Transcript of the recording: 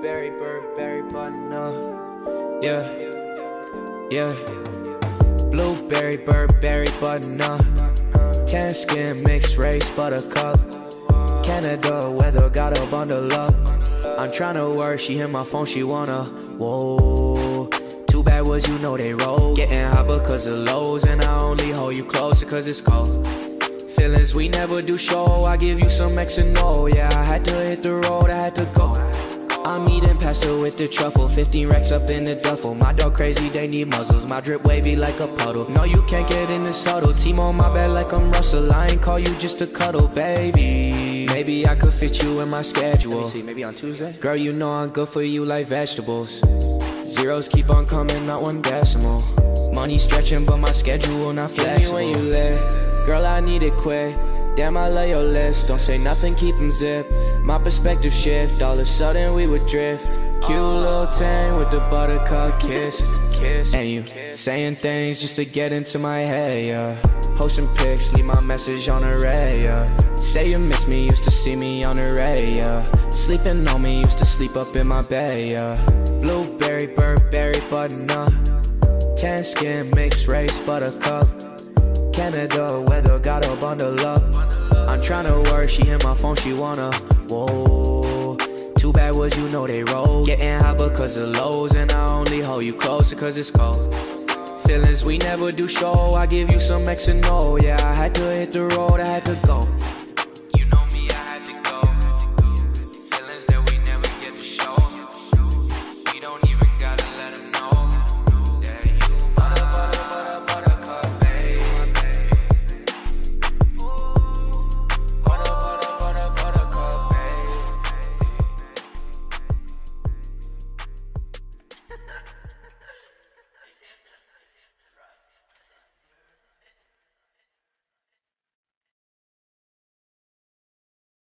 Blueberry, button up. Yeah, yeah. Blueberry, Burberry, button up. Tan skin, mixed race, buttercup. Canada weather, got a bundle up. I'm tryna work, she hit my phone, she wanna. Whoa. Was you know they roll. Getting hot because of lows, and I only hold you closer cause it's cold. Feelings we never do show. I give you some X and O. Yeah, I had to hit the road, I had to go. I'm eating pasta with the truffle. 15 racks up in the duffel. My dog crazy, they need muzzles. My drip wavy like a puddle. No, you can't get in the subtle. Team on my bed like I'm Russell. I ain't call you just to cuddle, baby. Maybe I could fit you in my schedule. see, maybe on Tuesday. Girl, you know I'm good for you like vegetables. Zeros keep on coming, not one decimal. Money stretching, but my schedule not flexible. when you lit. Girl, I need it quick. Damn, I love your lips. Don't say nothing, keep them zip. My perspective shift, all of a sudden we would drift. Cute little tang with the buttercup kiss, kiss. And you saying things just to get into my head, yeah. Posting pics, leave my message on array, yeah. Say you miss me, used to see me on array, yeah. Sleeping on me, used to sleep up in my bed, yeah. Blueberry, Burberry, button up. Tan skin, mixed race, buttercup. Canada weather, got a bundle up. I'm tryna work, she hit my phone, she wanna. Whoa. Too bad was you know they roll. Getting hot because of lows, and I only hold you closer cause it's cold. Feelings we never do show. I give you some X and O. Yeah, I had to hit the road, I had to go.